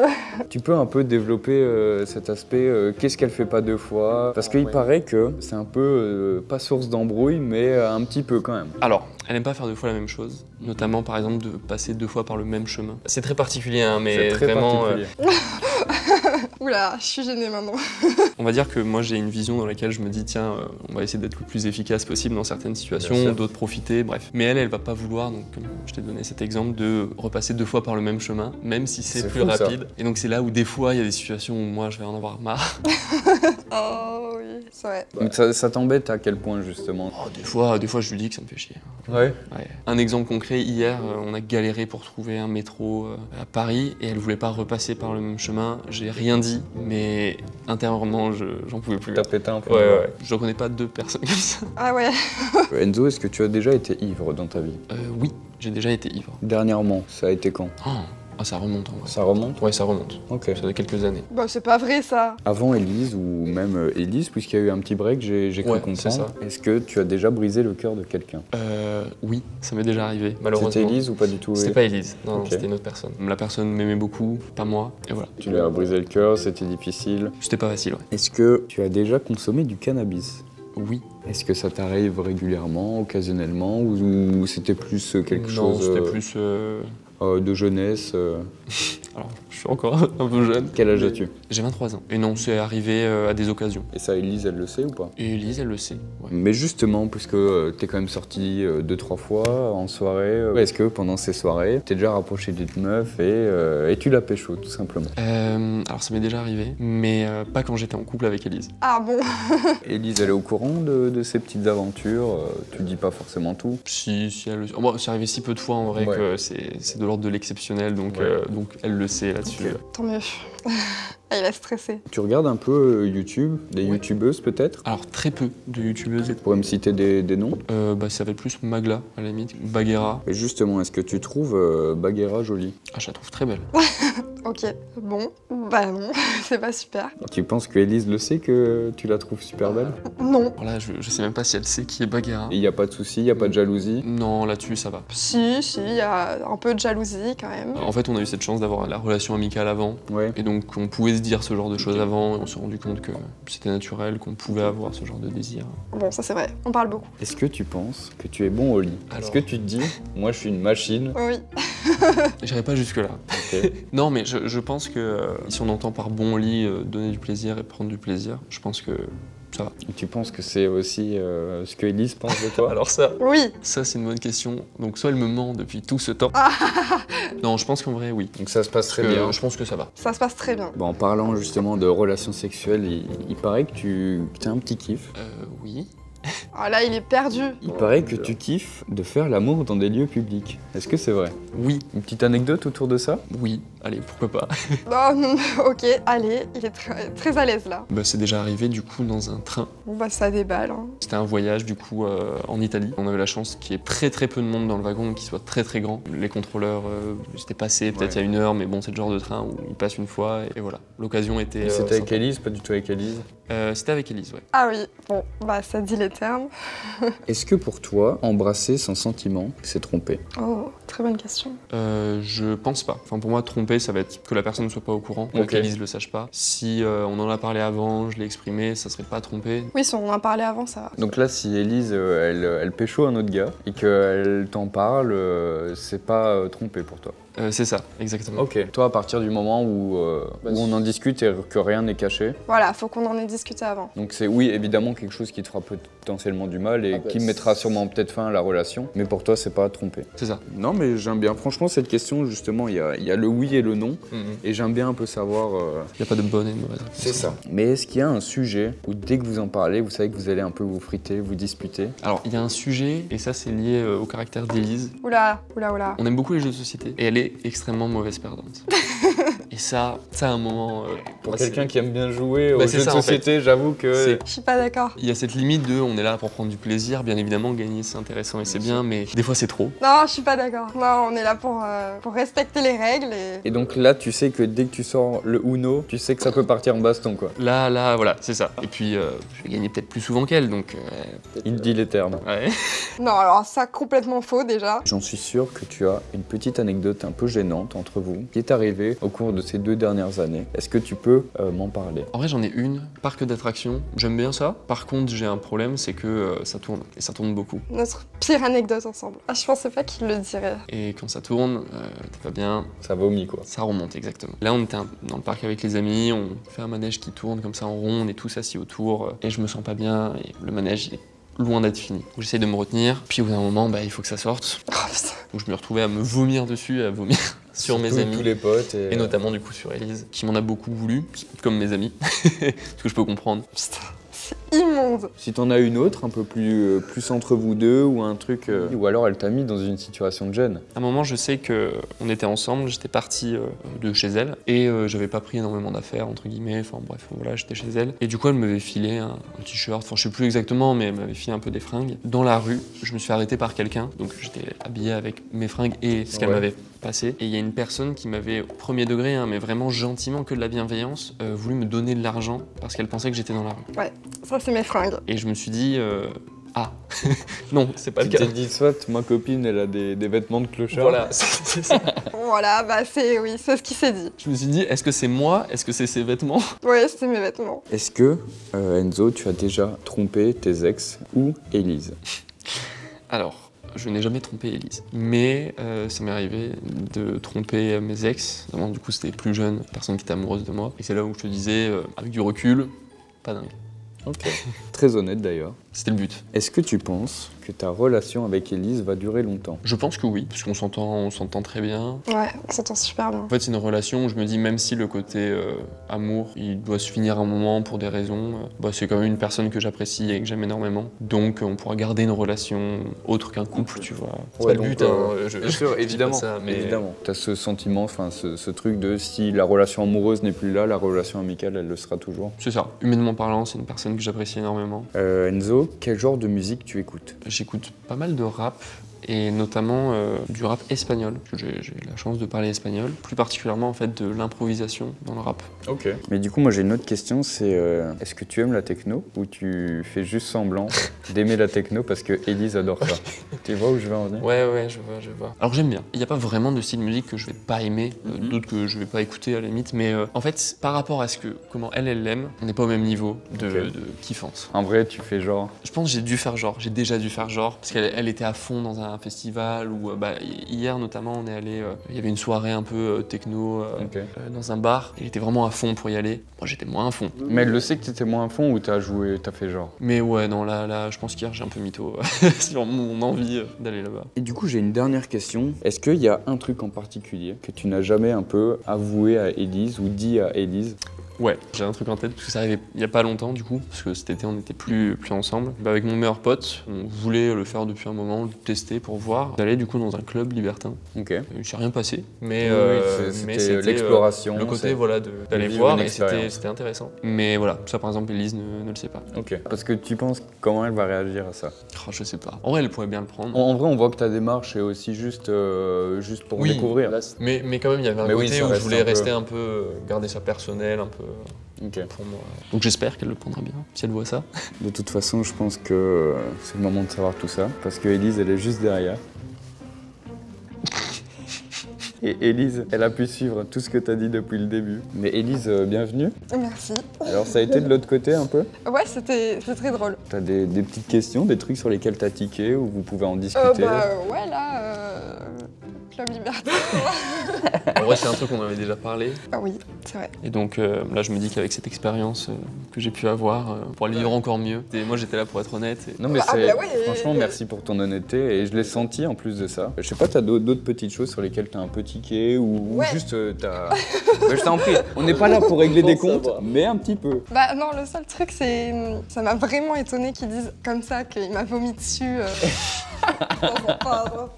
Tu peux un peu développer euh, cet aspect, euh, qu'est-ce qu'elle fait pas deux fois? Parce qu'il paraît que c'est un peu, euh, pas source d'embrouille, mais euh, un petit peu quand même. Alors, elle aime pas faire deux fois la même chose, notamment par exemple de passer deux fois par le même chemin. C'est très particulier, hein, mais très vraiment. Oula, je suis gênée maintenant. on va dire que moi j'ai une vision dans laquelle je me dis tiens, euh, on va essayer d'être le plus efficace possible dans certaines situations, d'autres profiter, bref. Mais elle, elle va pas vouloir, donc comme je t'ai donné cet exemple, de repasser deux fois par le même chemin, même si c'est plus fou, ça. rapide. Et donc c'est là où des fois il y a des situations où moi je vais en avoir marre. Oh oui, c'est vrai. Donc ça, ça t'embête à quel point justement? Oh, des fois, des fois je lui dis que ça me fait chier. Ouais. Ouais. Un exemple concret, hier, euh, on a galéré pour trouver un métro euh, à Paris et elle voulait pas repasser par le même chemin. J'ai rien dit, mais intérieurement, je- j'en pouvais plus. T'as pété un peu. Ouais, ouais, ouais. Je reconnais pas deux personnes comme ça. Ah ouais. Enzo, est-ce que tu as déjà été ivre dans ta vie? Euh, oui, j'ai déjà été ivre. Dernièrement, ça a été quand? Oh, ah, ça remonte en vrai. Ça remonte Ouais, ça remonte. Ok. Ça fait quelques années. Bah c'est pas vrai ça. Avant Élise, ou même euh, Élise, puisqu'il y a eu un petit break, j'ai cru Ouais, comprendre. c'est ça. Est-ce que tu as déjà brisé le cœur de quelqu'un? Euh, oui, ça m'est déjà arrivé, malheureusement. C'était Élise ou pas du tout C'était oui pas Elise, non, non, c'était une autre personne. La personne m'aimait beaucoup, pas moi, et voilà. Tu lui as brisé le cœur, c'était difficile. C'était pas facile, ouais. Est-ce que tu as déjà consommé du cannabis? Oui. Est-ce que ça t'arrive régulièrement, occasionnellement, ou, ou c'était plus euh, quelque non, chose c'était euh, plus. euh, euh, de jeunesse euh, Alors, je suis encore un peu jeune. Quel âge as-tu J'ai 23 ans. Et non, c'est arrivé euh, à des occasions. Et ça, Élise, elle le sait ou pas? Et Elise, elle le sait. ouais. Mais justement, puisque euh, t'es quand même sorti euh, deux, trois fois en soirée, euh, est-ce que pendant ces soirées, t'es déjà rapproché d'une meuf et, euh, et tu la pécho, tout simplement? Euh, alors, ça m'est déjà arrivé, mais euh, pas quand j'étais en couple avec Elise. Ah bon? Élise, elle est au courant de, de ces petites aventures, euh, tu dis pas forcément tout. Si, si elle le sait. Bon, c'est arrivé si peu de fois en vrai Ouais. que c'est c'est de l'ordre de l'exceptionnel, donc, Ouais. euh, donc elle le sait là-dessus. Tant mieux. Ah, il a stressé. Tu regardes un peu euh, YouTube, des Ouais. youtubeuses peut-être? Alors, très peu de youtubeuses. Tu pourrais me citer des, des noms? Euh, bah, ça va être plus Magla, à la limite. Bagheera. Et justement, est-ce que tu trouves euh, Bagheera jolie? Ah, je la trouve très belle. Ok. Bon. Bah non, c'est pas super. Tu penses que Élise le sait que tu la trouves super belle? Non. Alors là, je, je sais même pas si elle sait qui est Bagheera. Il n'y a pas de souci, il n'y a pas de jalousie? Non, là-dessus, ça va. Si, si, il y a un peu de jalousie quand même. En fait, on a eu cette chance d'avoir la relation amicale avant. Ouais. Et donc, on pouvait se dire ce genre de choses avant, et on s'est rendu compte que c'était naturel, qu'on pouvait avoir ce genre de désir. Bon, ça c'est vrai. On parle beaucoup. Est-ce que tu penses que tu es bon au lit? Est-ce que tu te dis, moi je suis une machine? Oui. J'irai pas jusque-là. Non, mais je, je pense que euh, si on entend par bon lit euh, donner du plaisir et prendre du plaisir, je pense que ça va. Et Tu penses que c'est aussi euh, ce que Élise pense de toi Alors ça, Oui. ça c'est une bonne question. Donc soit elle me ment depuis tout ce temps. non, je pense qu'en vrai, oui. Donc ça se passe très Que- bien. Je pense que ça va. Ça se passe très bien. Bon, en parlant justement de relations sexuelles, il, il paraît que tu as un petit kiff. Euh, oui. Ah là, il est perdu. Il paraît que tu kiffes de faire l'amour dans des lieux publics. Est-ce que c'est vrai? Oui. Une petite anecdote autour de ça? Oui. Allez, pourquoi pas. Oh, non, ok, allez, il est très, très à l'aise là. bah, c'est déjà arrivé du coup dans un train. Bon bah ça déballe. Hein. C'était un voyage du coup euh, en Italie. On avait la chance qu'il y ait très très peu de monde dans le wagon, qu'il soit très très grand. Les contrôleurs euh, étaient passés peut-être Ouais. il y a une heure, mais bon c'est le genre de train où ils passent une fois et, et voilà. L'occasion était. euh, C'était avec. Élise, pas du tout avec Élise. Euh, C'était avec Elise, ouais. Ah oui, bon, bah ça dit les termes. Est-ce que pour toi, embrasser sans sentiment, c'est tromper? Oh, très bonne question. Euh, je pense pas. Enfin pour moi tromper ça va être que la personne ne soit pas au courant, que Elise le sache pas. Si euh, on en a parlé avant, je l'ai exprimé, ça serait pas trompé. Oui, si on en a parlé avant, ça va. Donc là, si Élise, euh, elle, elle pécho un autre gars et qu'elle t'en parle, euh, c'est pas euh, trompé pour toi. Euh, c'est ça, exactement. Ok. Toi, à partir du moment où, euh, où on en discute et que rien n'est caché, Voilà, faut qu'on en ait discuté avant. donc c'est oui, évidemment, quelque chose qui te fera potentiellement du mal et Ah bah, qui mettra sûrement peut-être fin à la relation, mais pour toi, c'est pas trompé. C'est ça. Non, mais j'aime bien. Franchement, cette question, justement, il y a, il y a le oui et le non, et j'aime bien un peu savoir. euh, Il n'y a pas de bonne et de mauvaise réponse. Mais est-ce qu'il y a un sujet où dès que vous en parlez, vous savez que vous allez un peu vous friter, vous disputer? Alors, il y a un sujet, et ça c'est lié euh, au caractère d'Élise. Oula, oula, oula. On aime beaucoup les jeux de société, et elle est extrêmement mauvaise perdante. Et ça, ça à un moment. euh, Pour moi, quelqu'un c'est- qui aime bien jouer Bah, aux c'est jeux ça, de en fait. société, j'avoue que. C'est- Je suis pas d'accord. Il y a cette limite de on est là pour prendre du plaisir, bien évidemment, gagner c'est intéressant et c'est bien, mais des fois c'est trop. Non, je suis pas d'accord. Non, on est là pour, euh, pour respecter les règles et. Et donc là, tu sais que dès que tu sors le Uno, tu sais que ça peut partir en baston, quoi. Là, là, voilà, c'est ça. Et puis, euh, je vais gagner peut-être plus souvent qu'elle, donc. euh, peut-être, Il dit les termes. Ouais. Non, alors ça, complètement faux déjà. J'en suis sûr que tu as une petite anecdote un peu gênante entre vous qui est arrivée au cours de ces deux dernières années. Est-ce que tu peux euh, m'en parler? En vrai, j'en ai une, parc d'attractions. J'aime bien ça. Par contre, j'ai un problème, c'est que euh, ça tourne. Et ça tourne beaucoup. Notre pire anecdote ensemble. Ah, je pensais pas qu'il le dirait. Et quand ça tourne, euh, t'es pas bien, Ça vomit, quoi. ça remonte exactement. Là, on était dans le parc avec les amis, on fait un manège qui tourne comme ça en rond, on est tous assis autour, et je me sens pas bien, et le manège il est loin d'être fini. J'essaie de me retenir, puis au bout d'un moment, bah, il faut que ça sorte. Oh putain. Donc je me retrouvais à me vomir dessus, à vomir sur mes amis. Tous les potes. Et, Et notamment du coup sur Elise, qui m'en a beaucoup voulu, comme mes amis, ce que je peux comprendre. Putain. C'est immonde. Si t'en as une autre, un peu plus, euh, plus entre vous deux, ou un truc. euh, Ou alors elle t'a mis dans une situation de gêne. À un moment, je sais que on était ensemble, j'étais parti euh, de chez elle et euh, j'avais pas pris énormément d'affaires entre guillemets. Enfin bref, voilà, j'étais chez elle et du coup, elle m'avait filé un, un t-shirt. Enfin, je sais plus exactement, mais elle m'avait filé un peu des fringues. Dans la rue, je me suis arrêté par quelqu'un, donc j'étais habillé avec mes fringues et ce qu'elle Ouais. m'avait passé. Et il y a une personne qui m'avait au premier degré, hein, mais vraiment gentiment que de la bienveillance, euh, voulu me donner de l'argent parce qu'elle pensait que j'étais dans la rue. Ça, c'est mes fringues. Et je me suis dit, euh, ah, non, c'est pas Tu le cas. t'es dit, soit ma copine, elle a des, des vêtements de clochard. Voilà, c'est c'est ça. Voilà, bah c'est oui, c'est ce qui s'est dit. Je me suis dit, est-ce que c'est moi? Est-ce que c'est ses vêtements? Ouais, c'est mes vêtements. Est-ce que, euh, Enzo, tu as déjà trompé tes ex ou Élise? Alors, je n'ai jamais trompé Elise. Mais euh, ça m'est arrivé de tromper mes ex. Du coup, c'était plus jeune, personne qui était amoureuse de moi. Et c'est là où je te disais, euh, avec du recul, pas dingue. Ok. Très honnête d'ailleurs. C'était le but. Est-ce que tu penses que ta relation avec Élise va durer longtemps? Je pense que oui, parce qu'on s'entend, on s'entend très bien. Ouais, on s'entend super bien. En fait, c'est une relation où je me dis, même si le côté euh, amour, il doit se finir un moment pour des raisons, euh, bah, c'est quand même une personne que j'apprécie et que j'aime énormément. Donc, euh, on pourra garder une relation autre qu'un couple, tu vois. C'est Ouais, pas le but, euh, hein. Je, Bien sûr, évidemment. ça, mais évidemment. Tu as ce sentiment, enfin ce, ce truc de si la relation amoureuse n'est plus là, la relation amicale, elle le sera toujours. c'est ça. Humainement parlant, c'est une personne que j'apprécie énormément. Euh, Enzo, quel genre de musique tu écoutes? J'écoute pas mal de rap et notamment euh, du rap espagnol. J'ai la chance de parler espagnol, plus particulièrement en fait de l'improvisation dans le rap. Ok. Mais du coup, moi j'ai une autre question, c'est euh, est-ce que tu aimes la techno ou tu fais juste semblant d'aimer la techno parce que Élise adore ça? Tu vois où je veux en venir? Ouais ouais, je vois, je vois. Alors j'aime bien. Il n'y a pas vraiment de style de musique que je vais pas aimer, euh, Mhm. d'autres que je vais pas écouter à la limite, mais euh, en fait par rapport à ce que comment elle elle l'aime, on n'est pas au même niveau de, Ok. de kiffance. En vrai, tu fais genre? Je pense que j'ai dû faire genre, j'ai déjà dû faire genre, parce qu'elle elle était à fond dans un festival où, euh, bah, hier notamment, on est allé, euh, il y avait une soirée un peu euh, techno euh, euh, dans un bar, elle était vraiment à fond pour y aller. Moi j'étais moins à fond. Mais elle le sait que t'étais moins à fond ou t'as joué, t'as fait genre? Mais ouais, non, là, là je pense qu'hier j'ai un peu mytho sur mon envie euh, d'aller là-bas. Et du coup, j'ai une dernière question. Est-ce qu'il y a un truc en particulier que tu n'as jamais un peu avoué à Élise ou dit à Élise? Ouais, j'ai un truc en tête parce que ça arrivait il y a pas longtemps du coup, parce que cet été on n'était plus, plus ensemble. Bah, avec mon meilleur pote, on voulait le faire depuis un moment, le tester pour voir. D'aller du coup dans un club libertin. Ok. Euh, Il s'est rien passé, mais, Oui, euh, c'était euh, l'exploration. le côté voilà d'aller voir et c'était intéressant. Mais voilà, ça par exemple Elise ne, ne le sait pas. Ok. Parce que tu penses comment elle va réagir à ça? Oh, je sais pas. En vrai elle pourrait bien le prendre. en, en vrai, on voit que ta démarche est aussi juste, euh, juste pour Oui. découvrir. Mais, mais quand même il y avait un Mais côté où je voulais un peu- rester un peu, euh, garder ça personnel un peu Pour moi. Donc j'espère qu'elle le prendra bien, si elle voit ça. De toute façon, je pense que euh, c'est le moment de savoir tout ça. Parce que Élise, elle est juste derrière. Et Élise, elle a pu suivre tout ce que tu as dit depuis le début. Mais Élise, euh, bienvenue. Merci. Alors, ça a été de l'autre côté un peu? Ouais, c'était très drôle. T'as des, des petites questions, des trucs sur lesquels t'as tiqué ou vous pouvez en Euh, discuter? bah ouais, là, euh, Club Liberté. En vrai c'est un truc qu'on avait déjà parlé. ah oui, c'est vrai. Et donc euh, là, je me dis qu'avec cette expérience euh, que j'ai pu avoir, euh, pour le vivre encore mieux. Et moi, j'étais là pour être honnête. et- Non mais Ah c'est bah ouais. franchement merci pour ton honnêteté et je l'ai senti en plus de ça. Je sais pas, t'as d'autres petites choses sur lesquelles t'as un peu tiqué ou, ou Ouais. juste euh, t'as. Bah, je t'en prie, on n'est pas là pour régler des comptes, mais un petit peu. Bah non, le seul truc, c'est. Ça m'a vraiment étonné qu'ils disent comme ça qu'il m'a vomi dessus.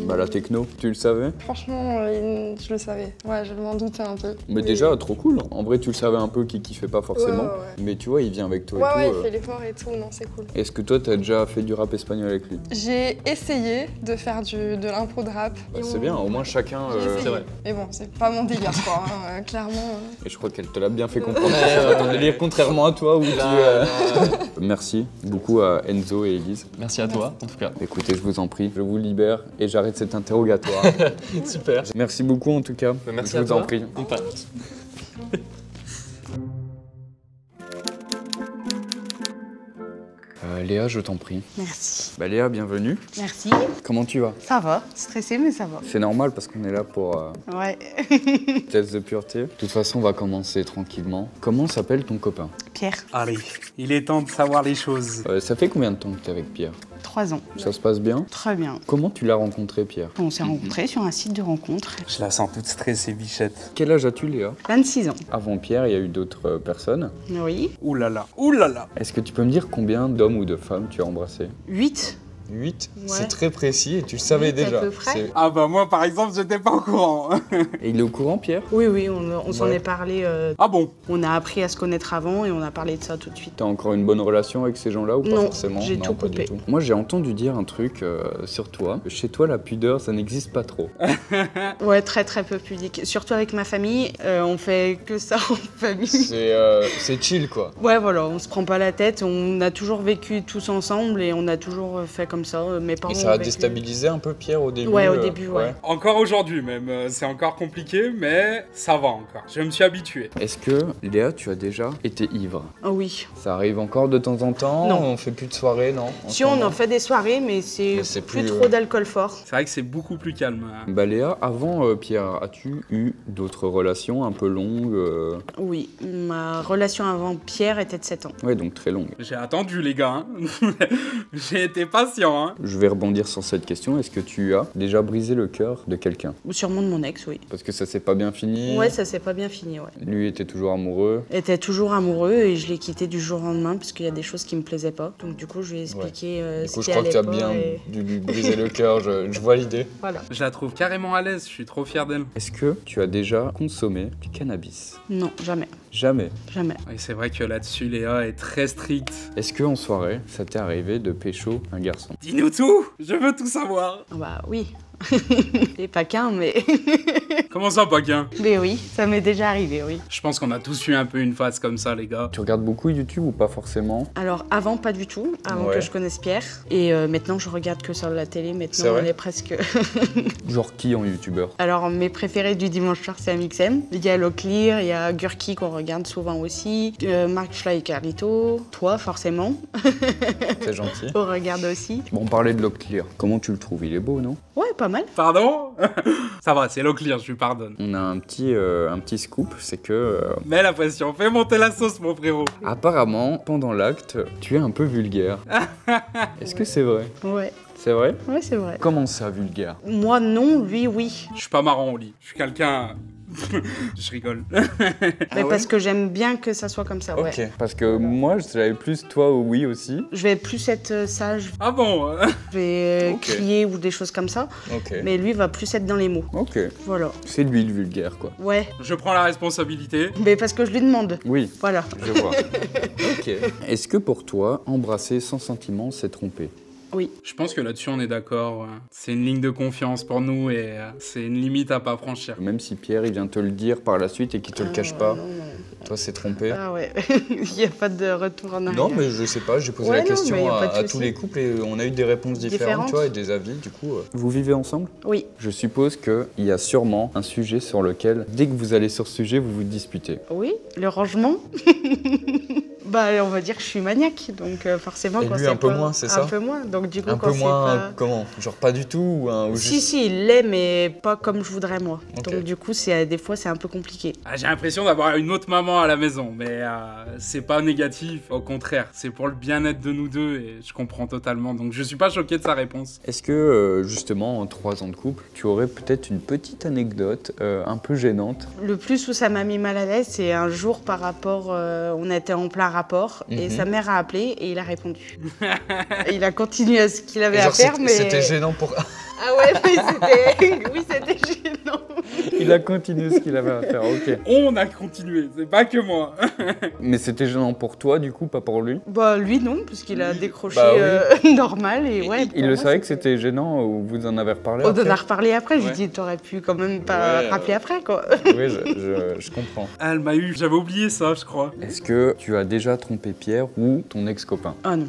Bah la techno, tu le savais Franchement, euh, je le savais. Ouais, je m'en doutais un peu. Mais déjà, trop cool. En vrai, tu le savais un peu qu'il kiffait pas forcément. Ouais, ouais, ouais. Mais tu vois, il vient avec toi Ouais, et ouais, tout. il euh. fait l'effort et tout, non, c'est cool. Est-ce que toi, t'as déjà fait du rap espagnol avec lui? J'ai essayé de faire du, de l'impro de rap. Bah, C'est on- bien, au moins chacun. Euh, essayé. Mais bon, c'est pas mon délire, quoi. hein, euh, Clairement. euh. Et je crois qu'elle te l'a bien fait comprendre. c'est ton délire, contrairement à toi où tu. euh, Merci beaucoup à Enzo et Elise. Merci à toi, en tout cas. Écoutez, je vous en prie, je vous libère et j'arrête cet interrogatoire. Super. Merci beaucoup en tout cas. Merci je à vous toi. en prie. On part. Euh, Léa, je t'en prie. Merci. Bah Léa, bienvenue. Merci. Comment tu vas? Ça va. Stressé, mais ça va. C'est normal parce qu'on est là pour euh, Ouais. test de pureté. De toute façon, on va commencer tranquillement. Comment s'appelle ton copain? Pierre, Allez, il est temps de savoir les choses. Euh, Ça fait combien de temps que t'es avec Pierre? 3 ans. Ça se passe bien Très bien. Comment tu l'as rencontré, Pierre On s'est rencontrés sur un site de rencontre. Je la sens toute stressée, bichette. Quel âge as-tu, Léa 26 ans. Avant Pierre, il y a eu d'autres euh, personnes. Oui. Ouh là là, ouh là là. Est-ce que tu peux me dire combien d'hommes ou de femmes tu as embrassé 8 8 Ouais. C'est très précis et tu le savais Huit à déjà. peu près. C'est- Ah bah moi par exemple, j'étais pas au courant. Et il est au courant, Pierre? Oui, oui, on, on s'en Ouais. est parlé. euh, ah bon? on a appris à se connaître avant et on a parlé de ça tout de suite. T'as encore une bonne relation avec ces gens-là ou pas Non, forcément? j'ai Non, tout pas du coupé. tout. Moi, j'ai entendu dire un truc euh, sur toi. Chez toi, la pudeur, ça n'existe pas trop. Ouais, très très peu pudique. Surtout avec ma famille, euh, on fait que ça en famille. C'est euh, c'est chill, quoi. Ouais, voilà, on se prend pas la tête. On a toujours vécu tous ensemble et on a toujours fait comme ça. Euh, Mes parents Et ça a vécu- déstabilisé un peu Pierre au début Ouais, au euh, début, ouais. Encore aujourd'hui même, euh, c'est encore compliqué, mais ça va encore. Je me suis habitué. Est-ce que, Léa, tu as déjà été ivre? Ah oui. Ça arrive encore de temps en temps? Non. On fait plus de soirées, non? En Si on en fait des soirées, mais c'est plus, plus, trop euh, d'alcool fort. C'est vrai que c'est beaucoup plus calme. hein. Bah Léa, avant euh, Pierre, as-tu eu d'autres relations un peu longues euh, Oui, ma relation avant Pierre était de 7 ans. Ouais, donc très longues. J'ai attendu les gars. hein. J'ai été patient. Hein. Je vais rebondir sur cette question. Est-ce que tu as déjà brisé le cœur de quelqu'un? Ou Sûrement de mon ex, oui. Parce que ça s'est pas bien fini? Ouais, ça s'est pas bien fini, ouais. Lui était toujours amoureux? était toujours amoureux et je l'ai quitté du jour au lendemain parce qu'il y a des choses qui me plaisaient pas. Donc du coup, je lui ai expliqué euh, Du ce coup, je qui crois que tu as bien et- dû lui briser le cœur. Je, je vois l'idée. Voilà. Je la trouve carrément à l'aise, je suis trop fier d'elle. Est-ce que tu as déjà consommé du cannabis? Non, jamais. Jamais. Jamais. Et c'est vrai que là-dessus, Léa est très stricte. Est-ce que en soirée, ça t'est arrivé de pécho un garçon? Dis-nous tout Je veux tout savoir Ah Bah oui. et pas qu'un, mais... Comment ça, pas qu'un? Mais oui, ça m'est déjà arrivé, oui. Je pense qu'on a tous eu un peu une phase comme ça, les gars. Tu regardes beaucoup YouTube ou pas forcément? Alors avant, pas du tout, avant Ouais. que je connaisse Pierre. Et euh, maintenant, je regarde que sur la télé. Maintenant, elle est presque... Genre qui en youtubeur? Alors, mes préférés du dimanche soir, c'est Amixem. Il y a Locklear, il y a Gurki qu'on regarde souvent aussi, euh, Mark Schla et Carlito, toi forcément, C'est gentil. on regarde aussi. Bon, on parlait de Locklear. Comment tu le trouves? Il est beau, non? Ouais, pas mal. Pardon? Ça va, c'est Locklear, je lui pardonne. On a un petit, euh, un petit scoop, c'est que euh, Mets la pression, fais monter la sauce, mon frérot. apparemment, pendant l'acte, tu es un peu vulgaire. Est-ce que c'est vrai? Ouais, C'est vrai? Ouais, c'est vrai. Comment ça, vulgaire? Moi, non, lui, oui. Je suis pas marrant au lit. Je suis quelqu'un. je rigole. Mais parce que j'aime bien que ça soit comme ça, ouais. Ok. Parce que moi, je savais plus toi ou oui aussi. Je vais plus être euh, sage, Ah bon je vais euh, crier ou des choses comme ça, Ok. mais lui va plus être dans les mots. Ok. Voilà. C'est lui le vulgaire, quoi. Ouais, Je prends la responsabilité. mais parce que je lui demande. Oui, Voilà. je vois. ok. Est-ce que pour toi, embrasser sans sentiment, c'est tromper? Oui. Je pense que là-dessus, on est d'accord. C'est une ligne de confiance pour nous et euh, c'est une limite à pas franchir. Même si Pierre, il vient te le dire par la suite et qu'il te le cache pas, Non, non. toi, c'est trompé Ah ouais, il n'y a pas de retour en arrière. Non, mais je sais pas, j'ai posé Ouais, la non, question à, tous les couples et on a eu des réponses différentes, Différentes. tu vois, et des avis, du coup. euh. Vous vivez ensemble? Oui, Je suppose qu'il y a sûrement un sujet sur lequel, dès que vous allez sur ce sujet, vous vous disputez. oui, le rangement. bah, on va dire que je suis maniaque, donc euh, forcément. Et quand lui, c'est un peu pas- moins, c'est ça Un peu moins, donc du coup, Un quand peu c'est moins, pas- comment Genre pas du tout ou, ou Si, juste- si, il l'est, mais pas comme je voudrais moi. Donc du coup, c'est des fois, c'est un peu compliqué. Ah, J'ai l'impression d'avoir une autre maman à la maison, mais euh, c'est pas négatif. Au contraire, c'est pour le bien-être de nous deux et je comprends totalement. Donc je suis pas choqué de sa réponse. Est-ce que, euh, justement, en trois ans de couple, tu aurais peut-être une petite anecdote euh, un peu gênante? Le plus où ça m'a mis mal à l'aise, c'est un jour par rapport, euh, on était en plein rapport et Mhm. sa mère a appelé et il a répondu. et il a continué à ce qu'il avait à faire, mais. C'était gênant pour. Ah ouais, mais c'était. oui, c'était gênant. Il a continué ce qu'il avait à faire, ok. On a continué, c'est pas que moi. Mais c'était gênant pour toi, du coup, pas pour lui Bah, lui, non, parce qu'il a décroché Bah oui. euh, normal et ouais. Il le savait que c'était gênant ou vous en avez reparlé On en a reparlé après, je lui Ouais. ai dit, t'aurais pu quand même pas Ouais, rappeler après, quoi. Oui, je, je- je comprends. Ah, elle m'a eu, j'avais oublié ça, je crois. Est-ce que tu as déjà trompé Pierre ou ton ex-copain? Ah non,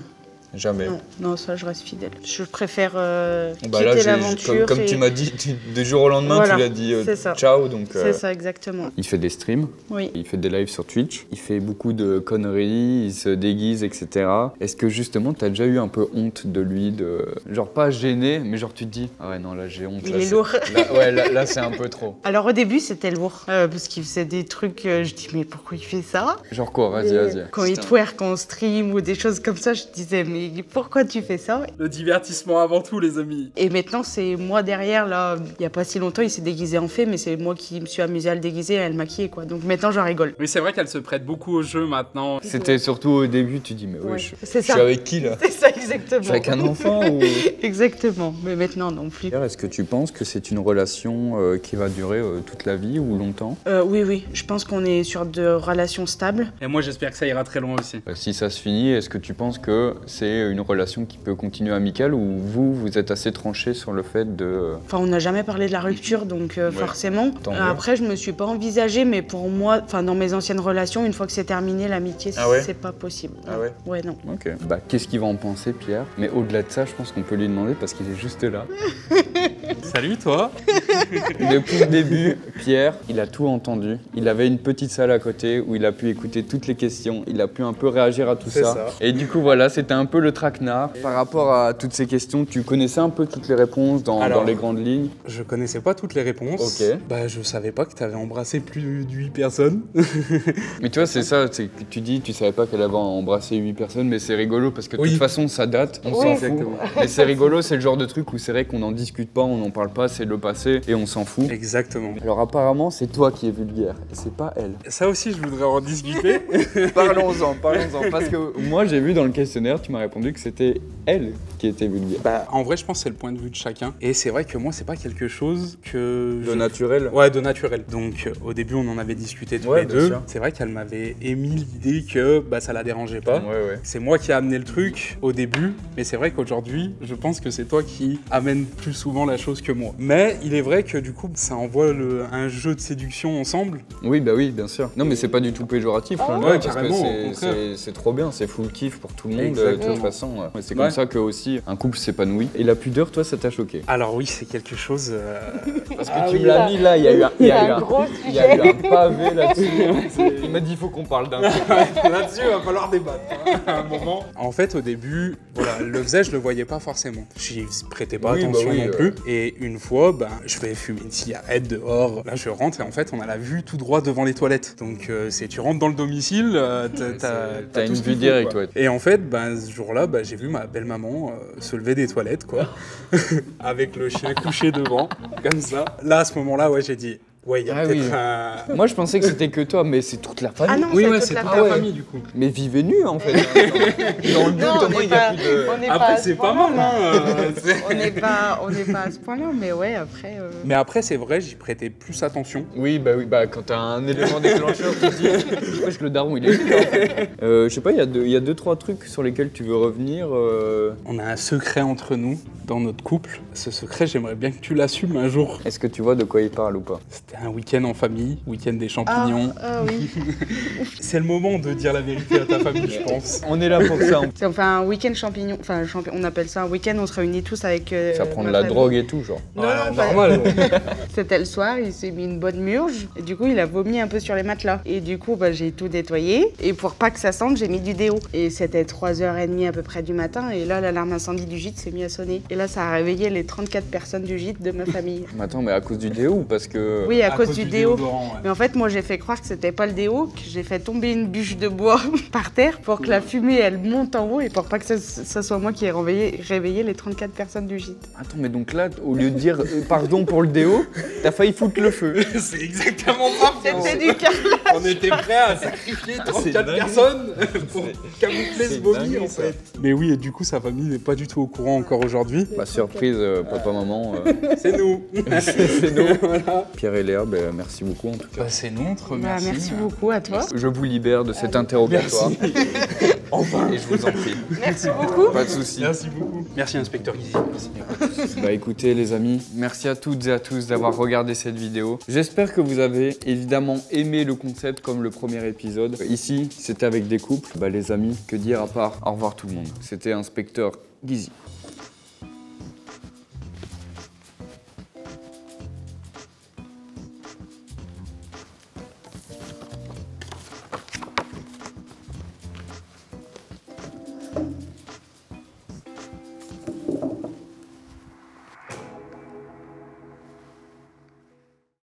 Jamais. non, non, ça, je reste fidèle. Je préfère euh, Bah là, quitter j'ai- l'aventure. comme, comme et- tu m'as dit, tu- du jour au lendemain, Voilà, tu l'as dit euh, ça. ciao. Donc, euh, C'est ça, exactement. Il fait des streams, Oui. il fait des lives sur Twitch, il fait beaucoup de conneries, il se déguise, etc. Est-ce que justement, tu as déjà eu un peu honte de lui de... Genre pas gêné, mais genre tu te dis, ah ouais, non, là j'ai honte. Il là, est lourd. Là, ouais, là, là, c'est un peu trop. Alors au début, c'était lourd, euh, parce qu'il faisait des trucs, euh, je dis, mais pourquoi il fait ça? Genre quoi, vas-y, vas-y. Quand il twerk en stream ou des choses comme ça, je disais, mais pourquoi tu fais ça Le divertissement avant tout, les amis. Et maintenant, c'est moi derrière, là, il y a pas si longtemps, il s'est déguisé en fée, mais c'est moi qui me suis amusée à le déguiser et à le maquiller, quoi. Donc maintenant, j'en rigole. Oui, c'est vrai qu'elle se prête beaucoup au jeu maintenant. C'était surtout au début, tu dis, mais Ouais, ouais, je, c'est je suis avec qui là C'est ça, Je exactement. suis avec un enfant ou... Exactement, mais maintenant, non plus. Est-ce que tu penses que c'est une relation euh, qui va durer euh, toute la vie ou longtemps? Euh, oui, oui, je pense qu'on est sur de relations stables. Et moi, j'espère que ça ira très loin aussi. Euh, Si ça se finit, est-ce que tu penses que c'est une relation qui peut continuer amicale ou vous, vous êtes assez tranché sur le fait de... Enfin, on n'a jamais parlé de la rupture, donc euh, Ouais. forcément. Après, je me suis pas envisagée, mais pour moi, enfin, dans mes anciennes relations, une fois que c'est terminé, l'amitié, Ah ouais c'est pas possible. Ah ouais Ouais, non. Ok. Bah, qu'est-ce qu'il va en penser, Pierre? Mais au-delà de ça, je pense qu'on peut lui demander parce qu'il est juste là. Salut, toi. Depuis le début, Pierre, il a tout entendu. Il avait une petite salle à côté où il a pu écouter toutes les questions. Il a pu un peu réagir à tout ça. ça. Et du coup, voilà, c'était un peu le traquenard. Par rapport à toutes ces questions, tu connaissais un peu toutes les réponses dans, Alors. dans les grandes lignes? Je connaissais pas toutes les réponses. Ok. Bah, je savais pas que t'avais embrassé plus de 8 personnes. Mais tu vois, c'est ça, c'est que tu dis, tu savais pas qu'elle avait embrassé 8 personnes, mais c'est rigolo parce que de Oui. toute façon, ça date, on Oui. s'en fout. Exactement. Mais c'est rigolo, c'est le genre de truc où c'est vrai qu'on n'en discute pas, on n'en parle pas, c'est le passé et on s'en fout. Exactement. Alors apparemment, c'est toi qui es vulgaire et c'est pas elle. Ça aussi, je voudrais en discuter. Parlons-en, parlons-en. Parce que moi, j'ai vu dans le questionnaire, tu m'as répondu que c'était elle qui était vulgaire. bah, en vrai, je pense que c'est le point de vue de chacun. Et c'est vrai que moi, c'est pas quelque chose que. De je- naturel. Ouais, de naturel. Donc, euh, au début, on en avait discuté tous Ouais, les deux. C'est vrai qu'elle m'avait émis l'idée que bah, ça la dérangeait pas. Ouais, ouais. C'est moi qui ai amené le truc au début, mais c'est vrai qu'aujourd'hui, je pense que c'est toi qui amène plus souvent la chose que moi. Mais il est vrai que du coup, ça envoie le- un jeu de séduction ensemble. Oui, bah oui, bien sûr. Non, mais c'est pas du tout péjoratif. loin de ouais, c'est- trop bien, c'est full kiff pour tout le monde. Exactement. De toute façon, ouais. c'est Ouais. comme ça que aussi un couple s'épanouit. Et la pudeur, toi, ça t'a choqué Alors oui, c'est quelque chose. euh, Parce que Ah tu oui, me l'as mis là, il y a eu un, il y a eu un, gros il y a eu un pavé là-dessus. il m'a dit, il faut qu'on parle d'un coup. Là-dessus, il va falloir débattre hein, à un moment. En fait, au début, voilà, le faisait, je le voyais pas forcément. J'y prêtais pas Oui, bah attention oui, non euh. plus. Et une fois, ben, je vais fumer une cigarette dehors. Là, je rentre et en fait, on a la vue tout droit devant les toilettes. Donc, euh, c'est tu rentres dans le domicile, euh, t'as- une vue directe, ouais. Et en fait, ben, ce jour-là, ben, j'ai vu ma belle-maman euh, se lever des toilettes, quoi, avec le chien couché devant, comme ça. Là, à ce moment-là, ouais, j'ai dit, ouais, il y a Ah peut-être oui. un... Moi, je pensais que c'était que toi, mais c'est toute la famille. Ah non, Oui, c'est ouais, toute la toute famille. la famille, du coup. Mais vivez nu en fait. Dans le but, Non, au on moins, n'est il y a pas, plus de. on n'est pas Après, à ce c'est pas point-là. mal, hein. On n'est pas, on n'est pas à ce point-là, mais ouais, après. euh, Mais après, c'est vrai, j'y prêtais plus attention. Oui, bah oui, bah quand t'as un élément déclencheur, tu te dis, wesh, le daron, il est vite, en fait. Euh, je sais pas, il y, a deux- il y a deux, trois trucs sur lesquels tu veux revenir. euh. On a un secret entre nous, dans notre couple. Ce secret, j'aimerais bien que tu l'assumes un jour. Est-ce que tu vois de quoi il parle ou pas? Un week-end en famille, week-end des champignons. Ah oui. C'est le moment de dire la vérité à ta famille, je pense. On est là pour ça. on- C'est enfin un week-end champignon. Enfin, champi- on appelle ça un week-end. On se réunit tous avec. euh, Ça prend de la famille. drogue et tout, genre. Non, Ouais, non, normal. C'était le soir, il s'est mis une bonne murge. Et du coup, il a vomi un peu sur les matelas. Et du coup, bah, j'ai tout nettoyé. Et pour pas que ça sente, j'ai mis du déo. Et c'était 3h30 à peu près du matin. Et là, l'alarme incendie du gîte s'est mis à sonner. Et là, ça a réveillé les 34 personnes du gîte de ma famille. Mais attends, mais à cause du déo ou parce que. Oui, à, À cause, cause du, du déo. déodorant, ouais. Mais en fait, moi, j'ai fait croire que c'était pas le déo, que j'ai fait tomber une bûche de bois par terre pour que la fumée, elle monte en haut et pour pas que ça, ça soit moi qui ai réveillé, réveillé les 34 personnes du gîte. Attends, mais donc là, au lieu de dire euh, pardon pour le déo, t'as failli foutre le feu. C'est exactement ça, C'était du carrelage. On était prêts à sacrifier 34 personnes pour camoufler ce vomi en fait. Mais oui, et du coup, sa famille n'est pas du tout au courant encore aujourd'hui. Bah, surprise, euh, papa, maman. euh, C'est nous. c'est nous. Voilà. Pierre et Léa, bah, merci beaucoup en tout cas. Bah, c'est notre, Bah, merci. merci beaucoup à toi. Je vous libère de cet interrogatoire. Enfin. Et je vous en prie. Merci beaucoup. Pas de soucis. Merci beaucoup. Merci, inspecteur Guizy. Merci. Bah écoutez les amis, merci à toutes et à tous d'avoir regardé cette vidéo. J'espère que vous avez évidemment aimé le concept comme le premier épisode. Ici, c'était avec des couples. Bah les amis, que dire à part? Au revoir tout le monde. C'était inspecteur Guizy.